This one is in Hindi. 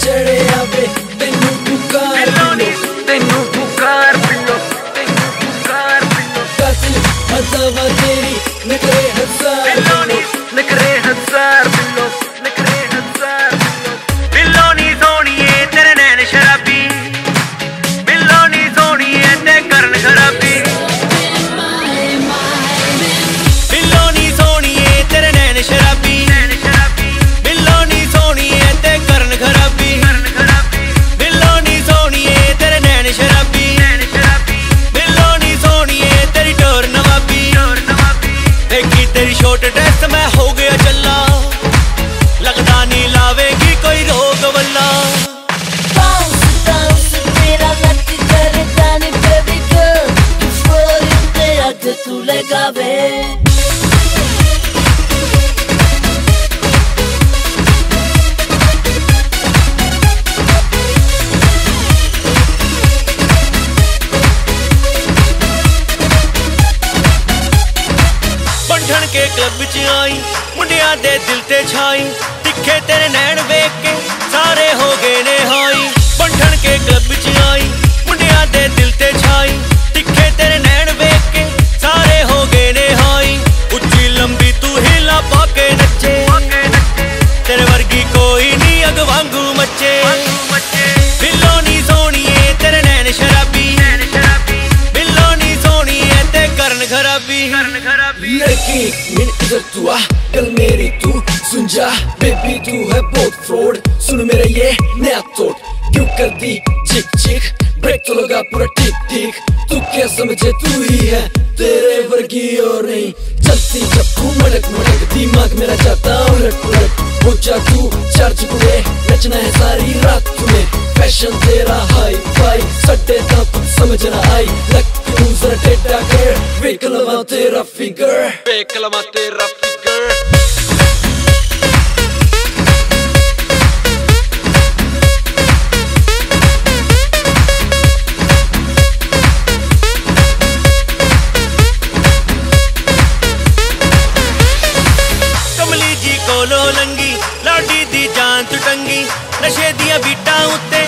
ਚੜੇ ਆਵੇ ਤੈਨੂੰ ਪੁਕਾਰ ਤੈਨੂੰ ਪੁਕਾਰ ਪਿਲੋ ਤੈਨੂੰ ਪੁਕਾਰ ਪਿਲੋ ਕਾਤਲ ਹਜ਼ਾਵਾ जावे ਬੰਠਣ ਕੇ ਕਲੱਬ ਚ ਆਈ ਮੁੰਡਿਆਂ ਦੇ ਦਿਲ ਤੇ ਛਾਈ ਤਿੱਖੇ ਤੇਰੇ ਨੈਣ ਵੇਖ ਕੇ ਸਾਰੇ ਹੋ ਗਏ ਨੇ ਹਾਈ ਬੰਠਣ ਕੇ ਕਲੱਬ ਚ मचे। बिल्लो नी सोनिए, तेरे नैन शराबी। बिल्लो नी सोनिए, ते करन खराबी। लड़की मेरी इधर तू आ कल मेरी तू सुन जा बेबी तू है बहुत फ्रॉड, सुन मेरा ये नया तोड़ क्यों कर दी? चिक चिक ब्रेक तो लगा पूरा ठीक ठीक। तू क्या समझे? तू ही है तेरे वर्गी और नहीं। चलती चप्पू मड़क मड़क, दिमाग मेरा जाता उलट पुलट पूछा तू चर्च पूरे नचना है सारी रात तुम्हें फ़ैशन तेरा हाई फाई सट्टे का समझ ना आई। लग तू जरा कर बेकलमा तेरा फिगर बेकलमा तेरा ਨਸ਼ੇ ਦੀਆਂ ਬੀਟਾਂ ਉੱਤੇ